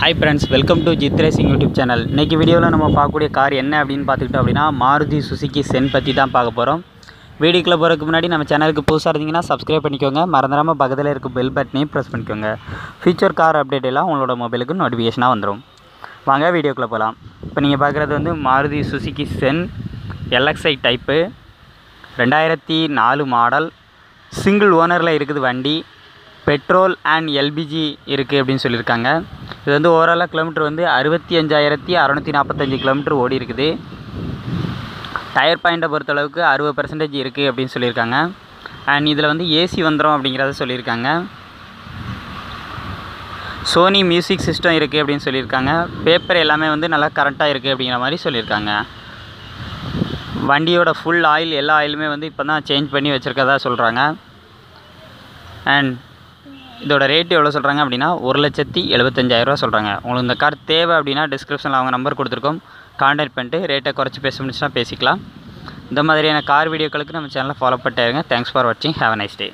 Hi friends welcome to Jith racing YouTube channel இன்றைக்கி வீடியோவில் நம்ம பார்க்கக்கூடிய கார் என்ன அப்படின்னு பார்த்துக்கிட்டோம் அப்படின்னா மாருதி சுசுகி சென் பற்றி தான் பார்க்க போகிறோம் வீடியோக்குள்ளே போகிறதுக்கு முன்னாடி நம்ம சேனலுக்கு புதுசாக இருந்தீங்கன்னா சப்ஸ்கிரைப் பண்ணிக்கோங்க. மறந்துடாமல் பக்கத்தில் இருக்க பெல் பட்டனையும் ப்ரெஸ் பண்ணிக்கோங்க. ஃபியூச்சர் கார் அப்டேட் எல்லாம் உங்களோட மொபைலுக்கு நோட்டிஃபிகேஷனாக வந்துடும் வாங்க வீடியோக்குள்ளே போகலாம் இப்போ நீங்கள் பார்க்குறது வந்து Maruti Suzuki Zen LXI type ரெண்டாயிரத்தி நாலு மாடல் சிங்கிள் ஓனரில் இருக்குது வண்டி. பெட்ரோல் அண்ட் எல்பிஜி இருக்குது அப்படின்னு சொல்லியிருக்காங்க. இது வந்து ஓவராலாக கிலோமீட்டர் வந்து அறுபத்தி அஞ்சாயிரத்தி அறநூற்றி நாற்பத்தஞ்சு கிலோமீட்டர் ஓடி இருக்குது. டயர் பாயிண்ட்டை பொறுத்தளவுக்கு அறுபது பர்சன்டேஜ் இருக்குது அப்படின்னு சொல்லியிருக்காங்க. அண்ட் இதில் வந்து ஏசி வந்துடும் அப்படிங்கிறத சொல்லியிருக்காங்க. சோனி மியூசிக் சிஸ்டம் இருக்குது அப்படின்னு சொல்லியிருக்காங்க. பேப்பர் எல்லாமே வந்து நல்லா கரெக்டாக இருக்குது அப்படிங்கிற மாதிரி சொல்லியிருக்காங்க. வண்டியோட ஃபுல் ஆயில் எல்லா ஆயிலுமே வந்து இப்போ தான் சேஞ்ச் பண்ணி வச்சுருக்கதா சொல்கிறாங்க அண்ட் இதோட ரேட் எவ்வளோ சொல்கிறாங்க அப்படின்னா ஒரு லட்சத்தி எழுபத்தஞ்சாயிரரூவா சொல்கிறாங்க உங்களுக்கு இந்த கார் தேவை அப்படின்னா டிஸ்கிரிப்ஷனில் அவங்க நம்பர் கொடுத்துருக்கோம். கான்டாக்ட் பண்ணிட்டு ரேட்டை குறைச்சி பேச முடிச்சுன்னா பேசிக்கலாம். இந்த மாதிரியான கார் வீடியோக்களுக்கு நம்ம சேனலை ஃபாலோ பண்ணிட்டே இருங்க. தேங்க்ஸ் ஃபார் வாட்சிங் ஹேவ் நைஸ் டே